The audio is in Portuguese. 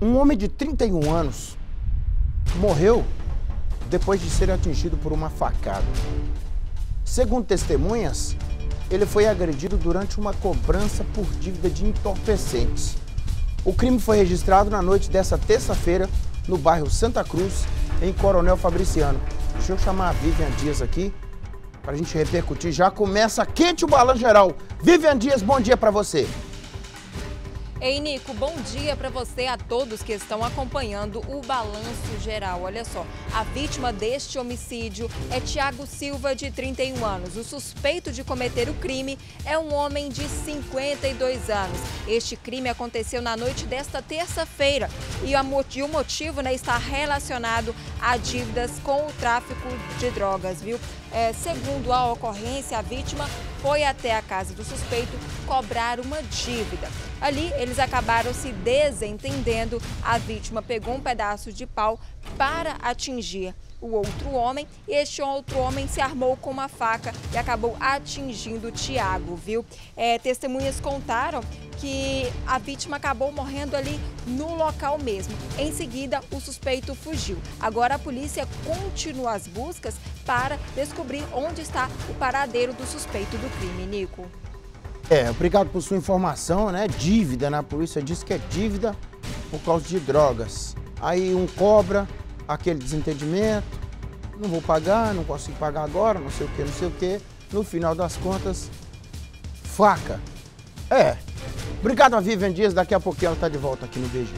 Um homem de 31 anos morreu depois de ser atingido por uma facada. Segundo testemunhas, ele foi agredido durante uma cobrança por dívida de entorpecentes. O crime foi registrado na noite dessa terça-feira no bairro Santa Cruz, em Coronel Fabriciano. Deixa eu chamar a Vivian Dias aqui para a gente repercutir. Já começa quente o balanço geral. Vivian Dias, bom dia para você. Ei, Nico, bom dia para você, a todos que estão acompanhando o balanço geral. Olha só, a vítima deste homicídio é Tiago Silva, de 31 anos. O suspeito de cometer o crime é um homem de 52 anos. Este crime aconteceu na noite desta terça-feira e, o motivo né, está relacionado a dívidas com o tráfico de drogas, viu? É, segundo a ocorrência, a vítima foi até a casa do suspeito cobrar uma dívida. Ali, eles acabaram se desentendendo. A vítima pegou um pedaço de pau para atingir o outro homem e este outro homem se armou com uma faca e acabou atingindo o Tiago, viu? É, testemunhas contaram que a vítima acabou morrendo ali no local mesmo. Em seguida, o suspeito fugiu. Agora a polícia continua as buscas para descobrir onde está o paradeiro do suspeito do crime, Nico. É, obrigado por sua informação, né? Dívida, né? A polícia diz que é dívida por causa de drogas. Aí um cobra, aquele desentendimento, não vou pagar, não consigo pagar agora, não sei o que, não sei o que. No final das contas, faca. É. Obrigado a Vivian Dias, daqui a pouquinho ela está de volta aqui no BG.